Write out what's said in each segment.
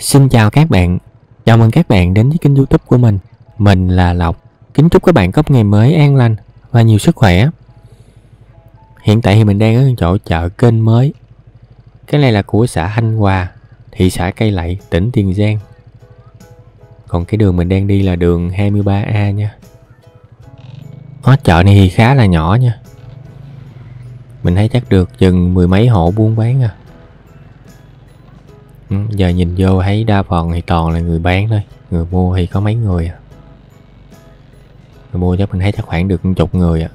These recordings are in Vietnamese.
Xin chào các bạn, chào mừng các bạn đến với kênh youtube của mình. Mình là Lộc. Kính chúc các bạn có một ngày mới an lành và nhiều sức khỏe. Hiện tại thì mình đang ở chỗ chợ kênh mới. Cái này là của xã Hanh Hòa, thị xã Cây Lậy, tỉnh Tiền Giang. Còn cái đường mình đang đi là đường 23A nha. Có chợ này thì khá là nhỏ nha. Mình thấy chắc được chừng mười mấy hộ buôn bán à. Ừ, giờ nhìn vô thấy đa phần thì toàn là người bán thôi. Người mua thì có mấy người à. Người mua chắc mình thấy chắc khoảng được chục người à.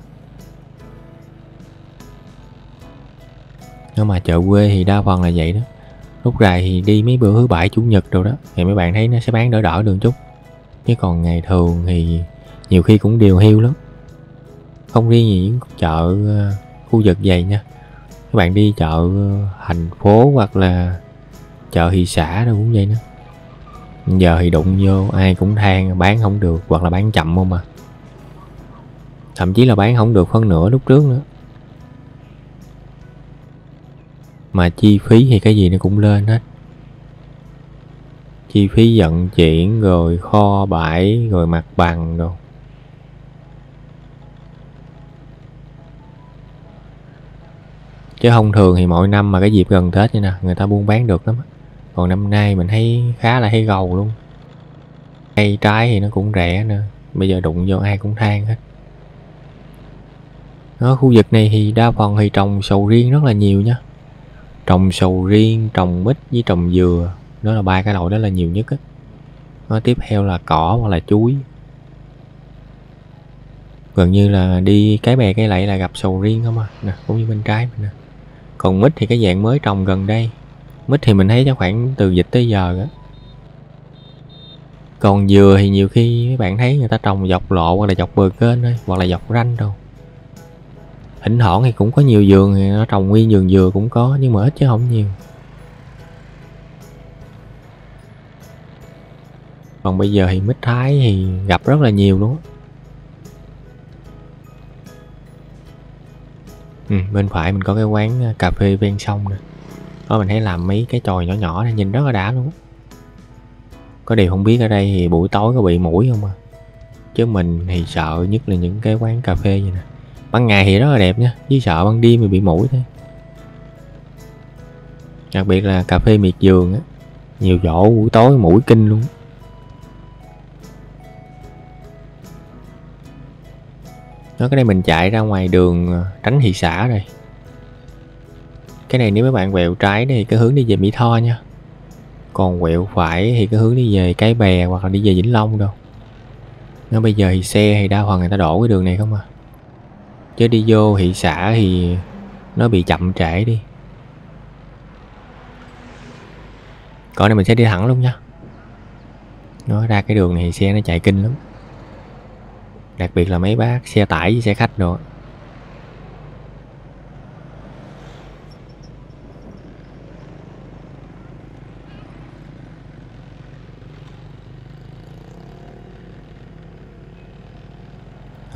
Nếu mà chợ quê thì đa phần là vậy đó. Lúc rày thì đi mấy bữa thứ bảy chủ nhật rồi đó thì mấy bạn thấy nó sẽ bán đỡ đỡ đường chút. Chứ còn ngày thường thì nhiều khi cũng điều hiu lắm. Không riêng gì những chợ ờ, khu vực vậy nha. Các bạn đi chợ ờ, thành phố hoặc là chợ thị xã đâu cũng vậy nữa giờ thì đụng vô, ai cũng than bán không được hoặc là bán chậm không à. Thậm chí là bán không được phân nửa lúc trước nữa. Mà chi phí thì cái gì nó cũng lên hết. Chi phí vận chuyển rồi kho bãi rồi mặt bằng rồi chứ thông thường thì mỗi năm mà cái dịp gần tết như nè, người ta buôn bán được lắm còn năm nay mình thấy khá là hay gầu luôn. Cây trái thì nó cũng rẻ nữa. Bây giờ đụng vô ai cũng than hết. Ở khu vực này thì đa phần thì trồng sầu riêng rất là nhiều nha. Trồng sầu riêng, trồng mít với trồng dừa. Đó là ba cái loại đó là nhiều nhất á. Nó tiếp theo là cỏ hoặc là chuối. Gần như là đi cái bè cái lậy là gặp sầu riêng không à. Nè, cũng như bên trái mình nè. Còn mít thì cái dạng mới trồng gần đây mít thì mình thấy chắc khoảng từ dịch tới giờ á. Còn dừa thì nhiều khi mấy bạn thấy người ta trồng dọc lộ hoặc là dọc bờ kênh thôi hoặc là dọc ranh đâu. Thỉnh thoảng thì cũng có nhiều vườn thì nó trồng nguyên vườn dừa cũng có nhưng mà ít chứ không nhiều. Còn bây giờ thì mít thái thì gặp rất là nhiều luôn ừ, bên phải mình có cái quán ờ, cà phê ven sông nè đó mình thấy làm mấy cái chòi nhỏ nhỏ này, nhìn rất là đã luôn có điều không biết ở đây thì buổi tối có bị mũi không à? Chứ mình thì sợ nhất là những cái quán cà phê vậy nè. Ban ngày thì rất là đẹp nha chứ sợ ban đêm thì bị mũi thôi. Đặc biệt là cà phê miệt vườn á, nhiều chỗ buổi tối mũi kinh luôn. Nó cái đây mình chạy ra ngoài đường ờ, tránh thị xã rồi cái này nếu mấy bạn quẹo trái thì cái hướng đi về Mỹ Tho nha. Còn quẹo phải thì cái hướng đi về Cái Bè hoặc là đi về Vĩnh Long đâu. Nó bây giờ thì xe thì đa phần người ta đổ cái đường này không à. Chứ đi vô thị xã thì nó bị chậm trễ đi. Còn này mình sẽ đi thẳng luôn nha. Nó ra cái đường này xe nó chạy kinh lắm. Đặc biệt là mấy bác xe tải với xe khách rồi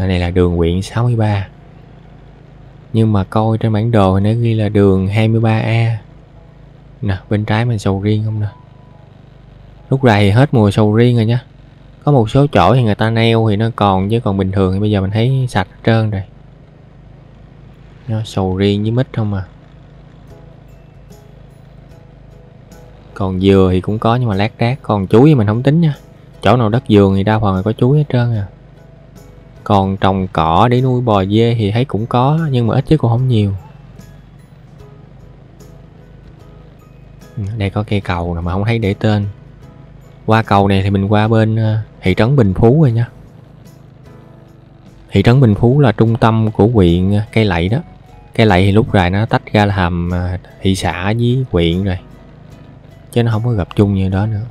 này là đường quyện 63 Nhưng mà coi trên bản đồ thì nó ghi là đường 23A Nè, bên trái mình sầu riêng không nè? Lúc này thì hết mùa sầu riêng rồi nhá. Có một số chỗ thì người ta neo thì nó còn, Chứ còn bình thường thì bây giờ mình thấy sạch hết trơn rồi. Nó Sầu riêng với mít không à? Còn dừa thì cũng có nhưng mà lát đác, Còn chuối thì mình không tính nha. Chỗ nào đất vườn thì đa phần là có chuối hết trơn à còn trồng cỏ để nuôi bò dê thì thấy cũng có, nhưng mà ít chứ cũng không nhiều. Ừ, đây có cây cầu mà không thấy để tên. Qua cầu này thì mình qua bên ờ, thị trấn Bình Phú rồi nha. Thị trấn Bình Phú là trung tâm của huyện ờ, cây lậy đó. Cây lậy thì lúc rồi nó tách ra là hàm ờ, thị xã với huyện rồi. Chứ nó không có gặp chung như đó nữa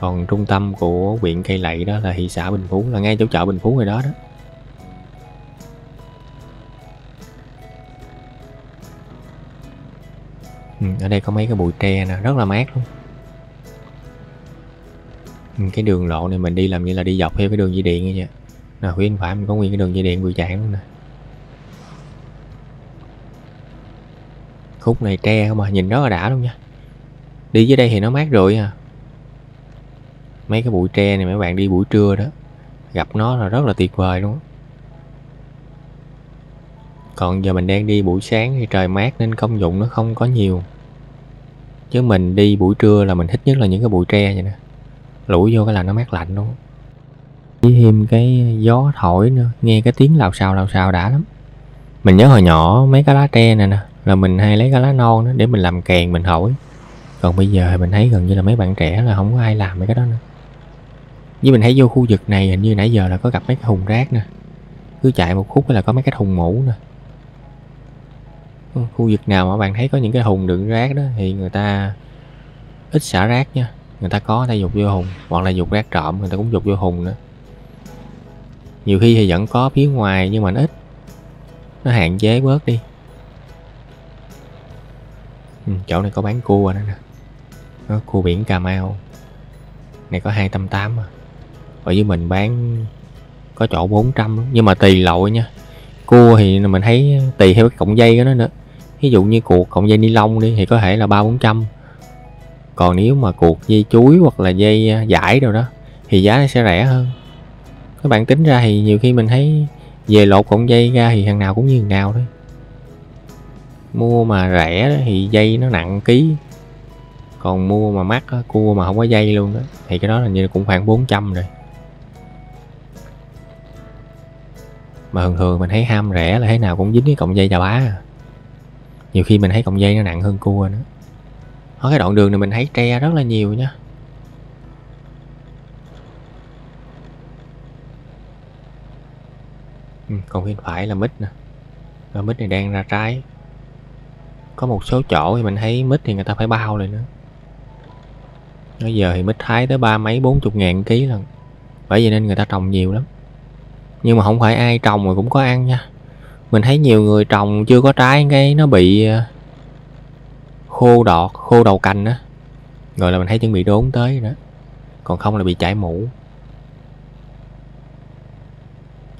còn trung tâm của huyện Cây Lậy đó là thị xã Bình Phú là ngay chỗ chợ Bình Phú rồi đó đó. Ừ, ở đây có mấy cái bụi tre nè rất là mát luôn. Ừ, cái đường lộ này mình đi làm như là đi dọc theo cái đường dây điện vậy nè phía bên phải mình có nguyên cái đường dây điện vừa chạy luôn nè. Khúc này tre không mà nhìn rất là đã luôn nha. Đi dưới đây thì nó mát rượi à mấy cái bụi tre này, mấy bạn đi buổi trưa đó, gặp nó là rất là tuyệt vời luôn còn giờ mình đang đi buổi sáng thì trời mát nên công dụng nó không có nhiều. Chứ mình đi buổi trưa là mình thích nhất là những cái bụi tre vậy nè. Lủi vô cái là nó mát lạnh luôn với thêm cái gió thổi nữa, nghe cái tiếng lào xào lào xào đã lắm. Mình nhớ hồi nhỏ mấy cái lá tre này nè, là mình hay lấy cái lá non đó để mình làm kèn mình thổi còn bây giờ thì mình thấy gần như là mấy bạn trẻ là không có ai làm mấy cái đó nữa với mình thấy vô khu vực này hình như nãy giờ là có gặp mấy cái thùng rác nè. Cứ chạy một khúc là có mấy cái thùng mũ nè. Khu vực nào mà bạn thấy có những cái thùng đựng rác đó thì người ta ít xả rác nha. Người ta có ta dục vô hùng hoặc là dục rác trộm người ta cũng dục vô hùng nữa. Nhiều khi thì vẫn có phía ngoài nhưng mà nó ít. Nó hạn chế bớt đi. Ừ, chỗ này có bán cua nữa nè. Ờ, cua biển cà mau. Này có hai trăm tám à ở với mình bán có chỗ 400 nhưng mà tùy loại nha. Cua thì mình thấy tùy theo cái cọng dây của nó nữa. Ví dụ như cuộc cọng dây ni lông đi thì có thể là ba bốn trăm. Còn nếu mà cuộc dây chuối hoặc là dây à, giải đâu đó thì giá nó sẽ rẻ hơn. Các bạn tính ra thì nhiều khi mình thấy về lột cọng dây ra thì thằng nào cũng như thằng nào thôi. Mua mà rẻ thì dây nó nặng ký. Còn mua mà mắc cua mà không có dây luôn đó thì cái đó là như cũng khoảng 400 rồi. Mà thường thường mình thấy ham rẻ là thế nào cũng dính cái cọng dây chà bá. Nhiều khi mình thấy cọng dây nó nặng hơn cua nữa. Ở cái đoạn đường này mình thấy tre rất là nhiều nha. Ừ, còn bên phải là mít nè. Và mít này đang ra trái. Có một số chỗ thì mình thấy mít thì người ta phải bao lại nữa. Bây giờ thì mít thái tới ba mấy bốn chục ngàn ký lần bởi vậy nên người ta trồng nhiều lắm nhưng mà không phải ai trồng mà cũng có ăn nha. Mình thấy nhiều người trồng chưa có trái, cái nó bị ờ, khô đọt, khô đầu cành á. Rồi là mình thấy chuẩn bị đốn tới rồi đó. Còn không là bị chảy mũ.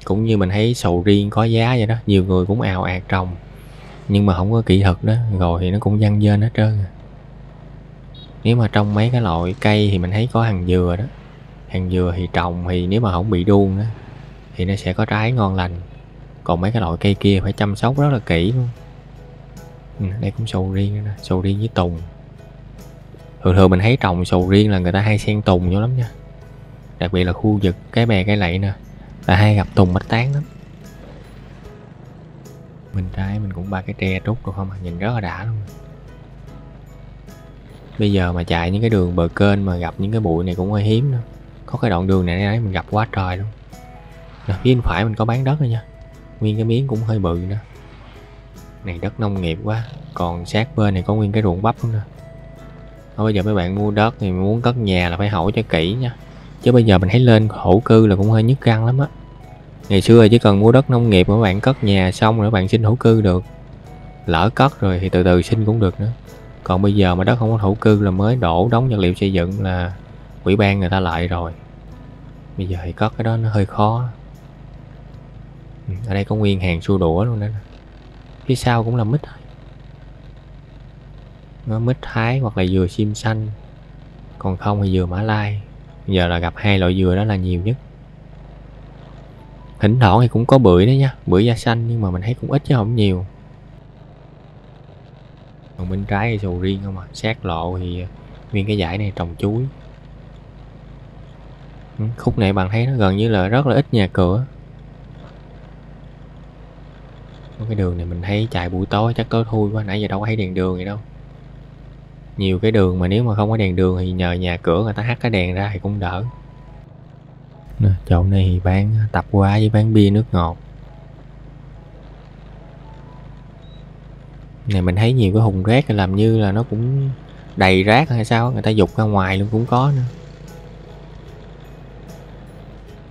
Cũng như mình thấy sầu riêng có giá vậy đó, nhiều người cũng ào ạt trồng. Nhưng mà không có kỹ thuật đó, rồi thì nó cũng văng dên hết trơn à. nếu mà trong mấy cái loại cây thì mình thấy có hàng dừa đó. Hàng dừa thì trồng thì nếu mà không bị đuông đó thì nó sẽ có trái ngon lành. Còn mấy cái loại cây kia phải chăm sóc rất là kỹ luôn. Ừ, đây cũng sầu riêng nè sầu riêng với tùng. Thường thường mình thấy trồng sầu riêng là người ta hay xen tùng vô lắm nha. Đặc biệt là khu vực cái bè cái lậy nè là hay gặp tùng bách tán lắm. Mình trái mình cũng ba cái tre trúc rồi không à nhìn rất là đã luôn. Bây giờ mà chạy những cái đường bờ kênh mà gặp những cái bụi này cũng hơi hiếm nữa. Có cái đoạn đường này đấy mình gặp quá trời luôn. Rồi, phía bên phải mình có bán đất rồi nha. Nguyên cái miếng cũng hơi bự nữa. Này đất nông nghiệp quá. Còn sát bên này có nguyên cái ruộng bắp luôn nè. Thôi bây giờ mấy bạn mua đất thì muốn cất nhà là phải hỏi cho kỹ nha. Chứ bây giờ mình thấy lên thổ cư là cũng hơi nhức răng lắm á. Ngày xưa chỉ cần mua đất nông nghiệp mà bạn cất nhà xong rồi bạn xin thổ cư được. Lỡ cất rồi thì từ từ xin cũng được nữa. Còn bây giờ mà đất không có thổ cư là mới đổ đóng vật liệu xây dựng là quỹ ban người ta lại rồi. Bây giờ thì cất cái đó nó hơi khó. Ừ, ở đây có nguyên hàng xua đũa luôn đó phía sau cũng là mít thôi. Nó mít thái hoặc là dừa sim xanh. Còn không thì dừa mã lai. Giờ là gặp hai loại dừa đó là nhiều nhất. Thỉnh thoảng thì cũng có bưởi đấy nha. Bưởi da xanh nhưng mà mình thấy cũng ít chứ không nhiều. Còn bên trái thì sầu riêng không à. Sát lộ thì nguyên cái dải này trồng chuối. Ừ, khúc này bạn thấy nó gần như là rất là ít nhà cửa cái đường này mình thấy chạy buổi tối chắc tối thui quá, nãy giờ đâu có thấy đèn đường gì đâu. Nhiều cái đường mà nếu mà không có đèn đường thì nhờ nhà cửa người ta hắt cái đèn ra thì cũng đỡ. Nè, chỗ này thì bán tập quá với bán bia nước ngọt. Này, mình thấy nhiều cái hùng rác làm như là nó cũng đầy rác hay sao người ta dục ra ngoài luôn cũng có nữa.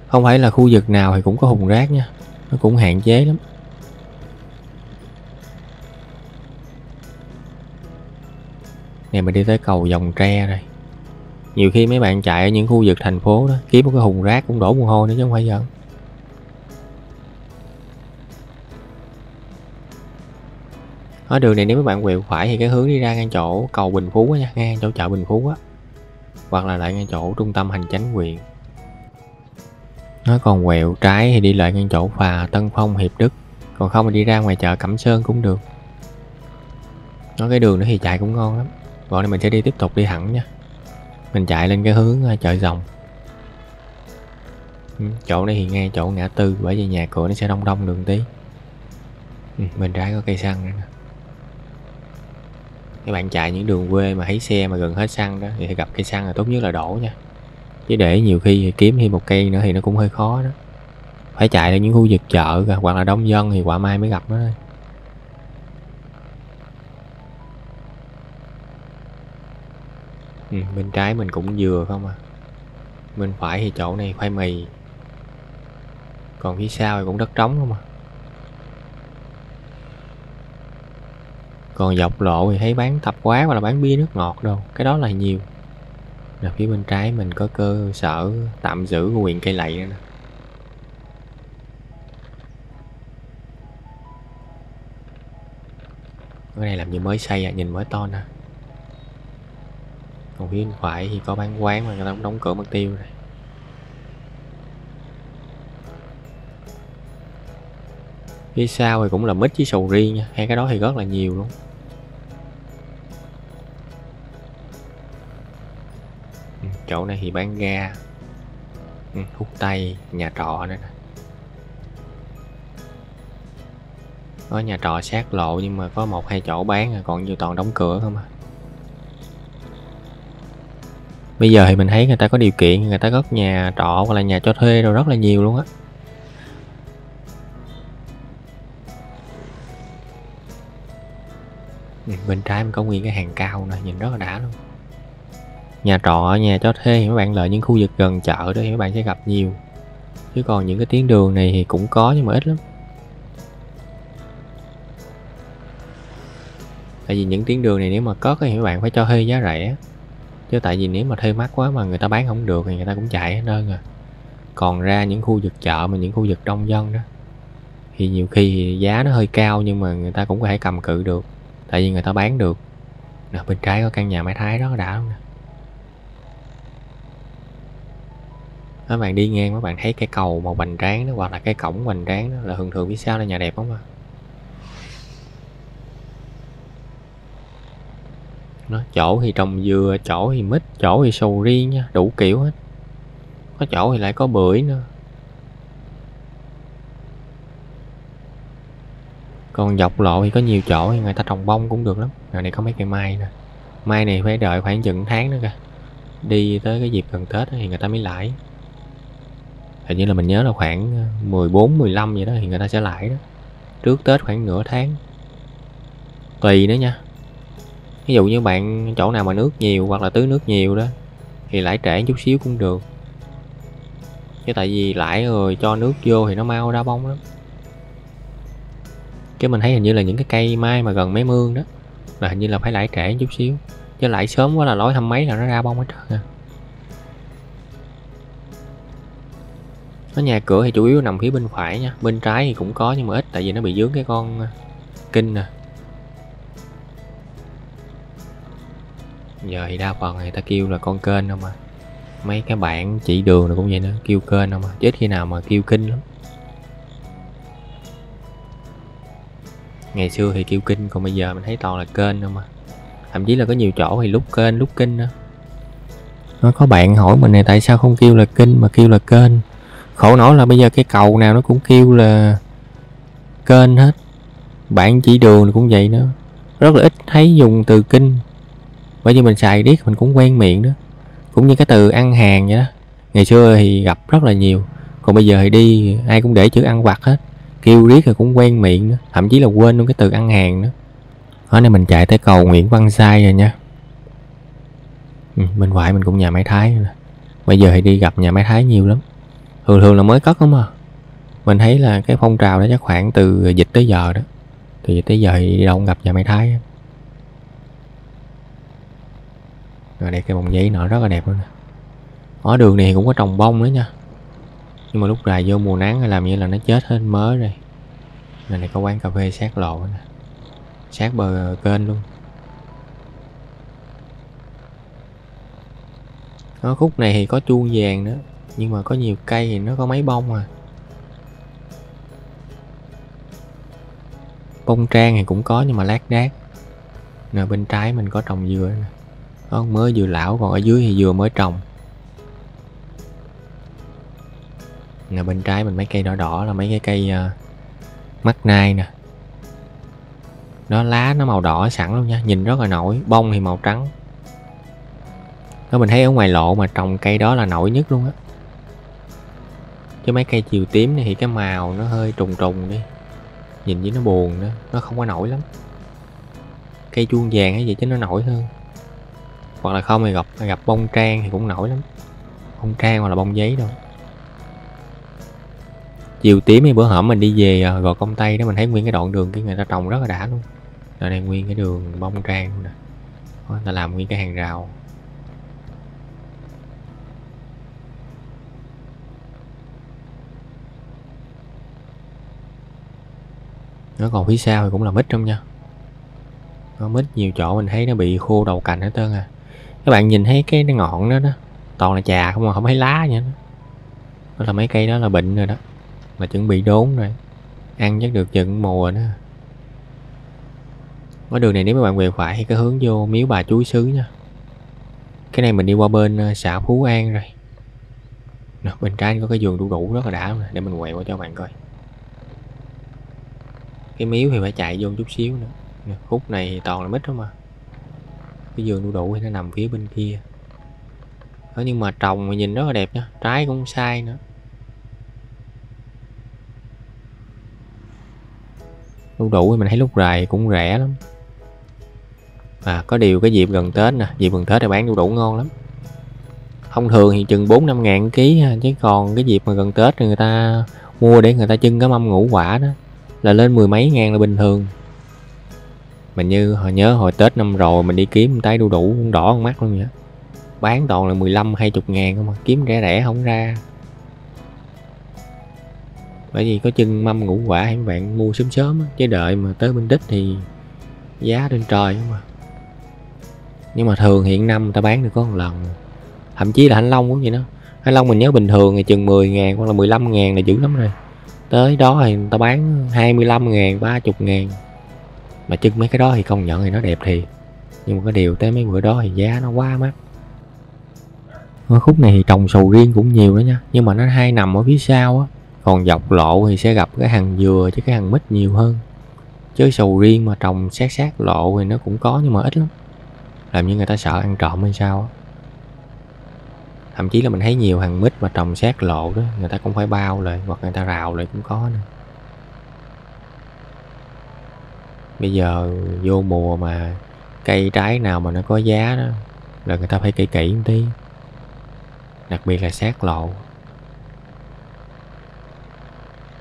Không phải là khu vực nào thì cũng có hùng rác nha, nó cũng hạn chế lắm. Này, mình đi tới cầu dòng tre rồi. Nhiều khi mấy bạn chạy ở những khu vực thành phố đó, Kiếm một cái hùng rác cũng đổ mồ hôi nữa chứ không phải giận. Ở đường này nếu mấy bạn quẹo phải thì cái hướng đi ra ngang chỗ cầu Bình Phú á nha, ngang chỗ chợ Bình Phú á. Hoặc là lại ngang chỗ trung tâm hành chánh huyện nó còn quẹo trái thì đi lại ngang chỗ phà Tân Phong, Hiệp Đức. Còn không thì đi ra ngoài chợ Cẩm Sơn cũng được. Nói cái đường nữa thì chạy cũng ngon lắm bọn này mình sẽ đi tiếp tục đi thẳng nha. Mình chạy lên cái hướng ờ, chợ rồng. Ừ, chỗ này thì ngay chỗ ngã tư bởi vì nhà cửa nó sẽ đông đông đường tí. Ừ, bên trái có cây xăng nữa các bạn chạy những đường quê mà thấy xe mà gần hết xăng đó thì gặp cây xăng là tốt nhất là đổ nha. Chứ để nhiều khi kiếm thêm một cây nữa thì nó cũng hơi khó đó. Phải chạy lên những khu vực chợ hoặc là đông dân thì quả mai mới gặp nó thôi. Ừ, bên trái mình cũng vừa không à. Bên phải thì chỗ này khoai mì. Còn phía sau thì cũng đất trống không à. Còn dọc lộ thì thấy bán tạp quá hoặc là bán bia nước ngọt đâu. Cái đó là nhiều. Là phía bên trái mình có cơ sở tạm giữ của quyền cây lậy nữa nè. Cái này làm như mới xây à nhìn mới to nè còn phía bên phải thì có bán quán mà người ta cũng đóng cửa mất tiêu rồi. Phía sau thì cũng là mít với sầu riêng nha, hai cái đó thì rất là nhiều luôn. Ừ, chỗ này thì bán ga ừ, hút tay nhà trọ nữa nè. Có nhà trọ sát lộ nhưng mà có một hai chỗ bán còn nhiều toàn đóng cửa không à bây giờ thì mình thấy người ta có điều kiện, người ta có nhà trọ hoặc là nhà cho thuê rồi rất là nhiều luôn á. Ừ, bên trái mình có nguyên cái hàng cao nè, nhìn rất là đã luôn. Nhà trọ, nhà cho thuê thì mấy bạn lợi những khu vực gần chợ đó thì mấy bạn sẽ gặp nhiều. Chứ còn những cái tuyến đường này thì cũng có nhưng mà ít lắm. Tại vì những tuyến đường này nếu mà có thì các bạn phải cho thuê giá rẻ chứ tại vì nếu mà thuê mắc quá mà người ta bán không được thì người ta cũng chạy hết trơn à còn ra những khu vực chợ mà những khu vực đông dân đó, thì nhiều khi thì giá nó hơi cao nhưng mà người ta cũng có thể cầm cự được, tại vì người ta bán được. Nè, bên trái có căn nhà máy thái đó đã không nè? Các bạn đi ngang các bạn thấy cái cầu màu bành tráng đó, hoặc là cái cổng bành tráng đó là thường thường phía sau là nhà đẹp không à nữa chỗ thì trồng dừa, chỗ thì mít, chỗ thì sầu riêng nha, đủ kiểu hết. Có chỗ thì lại có bưởi nữa. Còn dọc lộ thì có nhiều chỗ thì người ta trồng bông cũng được lắm. Rồi này có mấy cây mai nè. Mai này phải đợi khoảng chừng tháng nữa kìa. Đi tới cái dịp gần tết thì người ta mới lãi. Hình như là mình nhớ là khoảng ờ, 14 15 vậy đó thì người ta sẽ lãi đó. Trước tết khoảng nửa tháng. Tùy nữa nha ví dụ như bạn chỗ nào mà nước nhiều hoặc là tưới nước nhiều đó, thì lãi trễ chút xíu cũng được. Chứ tại vì lãi rồi cho nước vô thì nó mau ra bông lắm. Chứ mình thấy hình như là những cái cây mai mà gần mấy mương đó, là hình như là phải lãi trễ chút xíu. Chứ lãi sớm quá là lối hăm mấy là nó ra bông hết trơn à. Nó nhà cửa thì chủ yếu nằm phía bên phải nha, bên trái thì cũng có nhưng mà ít, tại vì nó bị dướng cái con à, kinh nè giờ thì đa phần người ta kêu là con kênh không mà mấy cái bạn chỉ đường này cũng vậy nữa, kêu kênh không mà chết khi nào mà kêu kinh lắm. Ngày xưa thì kêu kinh, còn bây giờ mình thấy toàn là kênh không mà thậm chí là có nhiều chỗ thì lúc kênh, lúc kinh nữa. Nó có bạn hỏi mình này, tại sao không kêu là kinh mà kêu là kênh? Khổ nổi là bây giờ cái cầu nào nó cũng kêu là kênh hết. Bạn chỉ đường cũng vậy nữa. Rất là ít thấy dùng từ kinh bởi vì mình xài riết mình cũng quen miệng đó. Cũng như cái từ ăn hàng vậy đó. Ngày xưa thì gặp rất là nhiều. Còn bây giờ thì đi ai cũng để chữ ăn vặt hết. Kêu riết rồi cũng quen miệng nữa. Thậm chí là quên luôn cái từ ăn hàng nữa. Ở đây mình chạy tới cầu Nguyễn Văn Sai rồi nha. Ừ, bên ngoài mình cũng nhà máy Thái nè. Bây giờ thì đi gặp nhà máy Thái nhiều lắm. Thường thường là mới cất không à. Mình thấy là cái phong trào đó chắc khoảng từ dịch tới giờ đó. Từ dịch tới giờ thì đi đâu cũng gặp nhà máy Thái rồi đây, cái bông giấy nọ rất là đẹp luôn nè. Ở đường này cũng có trồng bông nữa nha. Nhưng mà lúc này vô mùa nắng làm như là nó chết hết mới rồi. Này này có quán cà phê sát lộ nè. Sát bờ kênh luôn. Ở khúc này thì có chuông vàng nữa, Nhưng mà có nhiều cây thì nó có mấy bông à. Bông trang thì cũng có nhưng mà lác đác. Nè bên trái mình có trồng dừa nè con mới vừa lão còn ở dưới thì vừa mới trồng. Nè bên trái mình mấy cây đỏ đỏ là mấy cái cây uh, mắt nai nè. Nó lá nó màu đỏ sẵn luôn nha Nhìn rất là nổi Bông thì màu trắng. Đó mình thấy ở ngoài lộ mà trồng cây đó là nổi nhất luôn á. Chứ mấy cây chiều tím này thì cái màu nó hơi trùng trùng đi Nhìn với nó buồn nữa Nó không có nổi lắm. Cây chuông vàng hay vậy chứ nó nổi hơn. Hoặc là không thì gặp gặp bông trang thì cũng nổi lắm. Bông trang hoặc là bông giấy đâu. Chiều tím thì bữa hổm mình đi về à, gò công tây đó, mình thấy nguyên cái đoạn đường kia người ta trồng rất là đã luôn. Ở đây nguyên cái đường bông trang luôn nè. Người ta làm nguyên cái hàng rào. Nó còn phía sau thì cũng là mít trong nha. Nó mít nhiều chỗ mình thấy nó bị khô đầu cành hết trơn à các bạn nhìn thấy cái ngọn đó đó toàn là trà không mà không thấy lá vậy đó. là mấy cây đó là bệnh rồi đó mà chuẩn bị đốn rồi. Ăn chắc được chừng mùa nữa ở đường này nếu các bạn về phải thì cái hướng vô miếu bà chuối xứ nha. Cái này mình đi qua bên ờ, xã Phú An rồi. Nè, bên trái có cái vườn đủ đủ rất là đã nè để mình quẹo qua cho bạn coi. Cái miếu thì phải chạy vô chút xíu nữa. Nè, khúc này thì toàn là mít không mà cái vườn đu đủ thì nó nằm phía bên kia. Đó, nhưng mà trồng mà nhìn rất là đẹp nha trái cũng sai nữa. Đu đủ thì mình thấy lúc rài cũng rẻ lắm. À có điều cái dịp gần tết nè dịp gần tết thì bán đu đủ ngon lắm. Thông thường thì chừng bốn năm ngàn ký chứ còn cái dịp mà gần tết thì người ta mua để người ta trưng cái mâm ngũ quả đó là lên mười mấy ngàn là bình thường mà như hồi nhớ hồi tết năm rồi mình đi kiếm trái đu đủ cũng đỏ con mắt luôn vậy. Bán toàn là 15 20 ngàn không mà kiếm rẻ rẻ không ra. Bởi vì có chân mâm ngũ quả thì các bạn mua sớm sớm á, chứ đợi mà tới bên đích thì giá trên trời không mà nhưng mà thường hiện năm người ta bán được có một lần thậm chí là thanh long cũng vậy đó. Thanh long mình nhớ bình thường thì chừng 10 ngàn hoặc là 15 ngàn là dữ lắm rồi. Tới đó thì người ta bán 25 ngàn 30 ngàn mà chân mấy cái đó thì công nhận thì nó đẹp thì nhưng mà cái điều tới mấy bữa đó thì giá nó quá mắc. Ở khúc này thì trồng sầu riêng cũng nhiều đó nha. Nhưng mà nó hay nằm ở phía sau á. Còn dọc lộ thì sẽ gặp cái hàng dừa chứ cái hàng mít nhiều hơn. Chứ sầu riêng mà trồng sát sát lộ thì nó cũng có nhưng mà ít lắm. Làm như người ta sợ ăn trộm hay sao á. Thậm chí là mình thấy nhiều hàng mít mà trồng sát lộ đó, người ta cũng phải bao lại hoặc người ta rào lại cũng có nữa. Bây giờ vô mùa mà cây trái nào mà nó có giá đó là người ta phải kỹ kỹ một tí. Đặc biệt là sát lộ.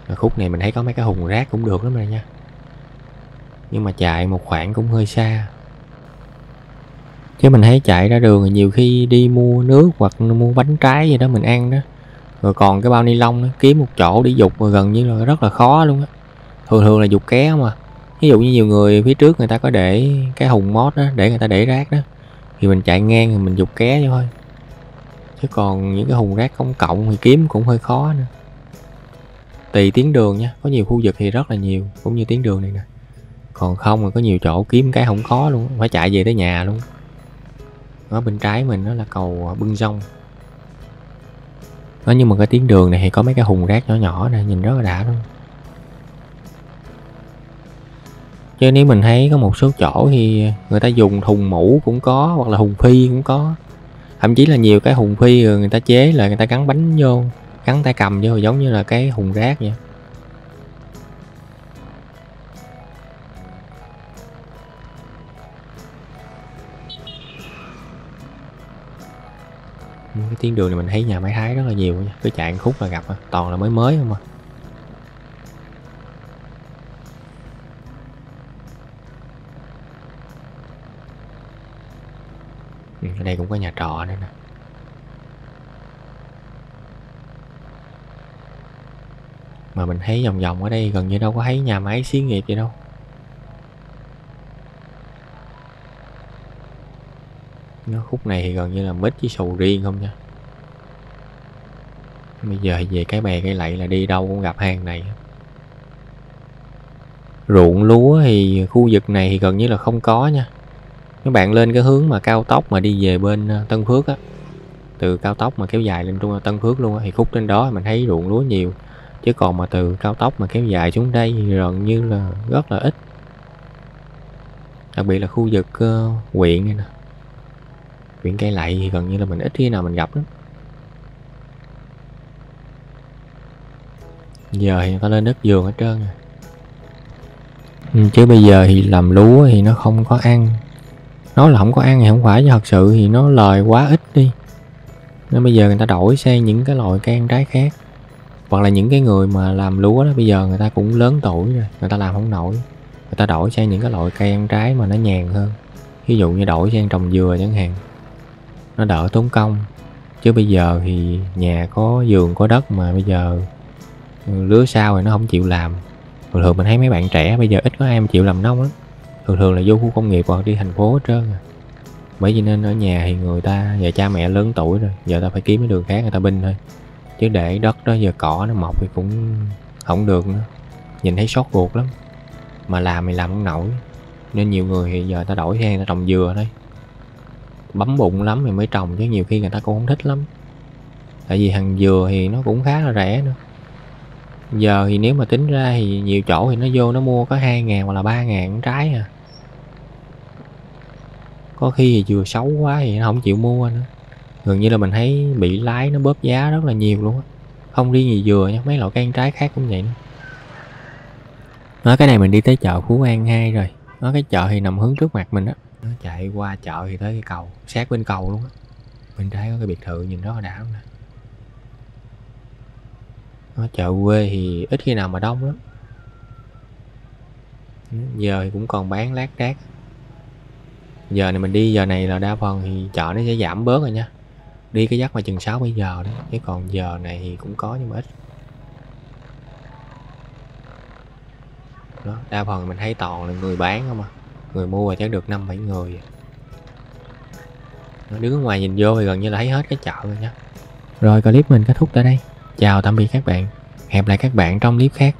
Ở khúc này mình thấy có mấy cái hùng rác cũng được lắm rồi nha. Nhưng mà chạy một khoảng cũng hơi xa. Chứ mình thấy chạy ra đường thì nhiều khi đi mua nước hoặc mua bánh trái gì đó mình ăn đó. Rồi còn cái bao ni lông đó, kiếm một chỗ để dục mà gần như là rất là khó luôn á. Thường thường là dục ké mà ví dụ như nhiều người phía trước người ta có để cái hùng mót đó, để người ta để rác đó, thì mình chạy ngang thì mình dục ké thôi. Chứ còn những cái hùng rác công cộng thì kiếm cũng hơi khó nữa. Tùy tuyến đường nha, có nhiều khu vực thì rất là nhiều, cũng như tuyến đường này nè. Còn không mà có nhiều chỗ kiếm cái không khó luôn, phải chạy về tới nhà luôn. Ở bên trái mình nó là cầu bưng sông. Đó, nhưng mà cái tuyến đường này thì có mấy cái hùng rác nhỏ nhỏ này nhìn rất là đã luôn. Chứ nếu mình thấy có một số chỗ thì người ta dùng thùng mũ cũng có, hoặc là hùng phi cũng có. Thậm chí là nhiều cái hùng phi rồi người ta chế là người ta gắn bánh vô, gắn tay cầm vô, giống như là cái hùng rác vậy. Cái tuyến đường này mình thấy nhà máy thái rất là nhiều cứ chạy khúc là gặp à, toàn là mới mới không à. ừ, ở đây cũng có nhà trọ nữa nè. Mà mình thấy vòng vòng ở đây gần như đâu có thấy nhà máy xí nghiệp gì đâu. Nó khúc này thì gần như là mít với sầu riêng không nha. Bây giờ về cái bè cái lậy là đi đâu cũng gặp hàng này. Ruộng lúa thì khu vực này thì gần như là không có nha các bạn lên cái hướng mà cao tốc mà đi về bên ờ, Tân Phước á. Từ cao tốc mà kéo dài lên trung Tân Phước luôn á thì khúc trên đó mình thấy ruộng lúa nhiều. Chứ còn mà từ cao tốc mà kéo dài xuống đây thì gần như là rất là ít. Đặc biệt là khu vực uh, huyện này nè. Huyện cây lậy thì gần như là mình ít khi nào mình gặp lắm. Giờ thì người ta lên đất vườn hết trơn rồi. Ừ, chứ bây giờ thì làm lúa thì nó không có ăn nói là không có ăn thì không phải chứ thật sự thì nó lời quá ít đi. Nên bây giờ người ta đổi sang những cái loại cây ăn trái khác. Hoặc là những cái người mà làm lúa đó, bây giờ người ta cũng lớn tuổi rồi, người ta làm không nổi. Người ta đổi sang những cái loại cây ăn trái mà nó nhàn hơn. Ví dụ như đổi sang trồng dừa chẳng hạn. Nó đỡ tốn công. Chứ bây giờ thì nhà có giường có đất mà bây giờ ừ, lứa sau thì nó không chịu làm. Thường thường mình thấy mấy bạn trẻ bây giờ ít có ai mà chịu làm nông lắm thường thường là vô khu công nghiệp hoặc đi thành phố hết trơn à. Bởi vì nên ở nhà thì người ta và cha mẹ lớn tuổi rồi, giờ ta phải kiếm cái đường khác người ta binh thôi. Chứ để đất đó giờ cỏ nó mọc thì cũng không được nữa. Nhìn thấy sót ruột lắm. Mà làm thì làm không nổi. Nên nhiều người thì giờ ta đổi sang ta trồng dừa thôi. Bấm bụng lắm thì mới trồng, chứ nhiều khi người ta cũng không thích lắm. Tại vì hàng dừa thì nó cũng khá là rẻ nữa. Giờ thì nếu mà tính ra thì nhiều chỗ thì nó vô nó mua có hai ngàn hoặc là ba ngàn trái à có khi thì dừa xấu quá thì nó không chịu mua nữa. Gần như là mình thấy bị lái nó bóp giá rất là nhiều luôn á. Không riêng gì dừa nha, mấy loại cây trái khác cũng vậy nữa. Nói cái này mình đi tới chợ Phú An 2 rồi. Nói cái chợ thì nằm hướng trước mặt mình á. Nó chạy qua chợ thì tới cái cầu, sát bên cầu luôn á. Bên trái có cái biệt thự nhìn rất là đã nè. Nó chợ quê thì ít khi nào mà đông lắm. Giờ thì cũng còn bán lát đác giờ này mình đi, giờ này là đa phần thì chợ nó sẽ giảm bớt rồi nha. Đi cái giấc mà chừng 6 bây giờ đó, chứ còn giờ này thì cũng có nhưng mà ít. Đó, đa phần mình thấy toàn là người bán không à. Người mua chắc được năm bảy người. Nó đứng ở ngoài nhìn vô thì gần như là thấy hết cái chợ rồi nha. Rồi clip mình kết thúc tại đây. Chào tạm biệt các bạn. Hẹn lại các bạn trong clip khác.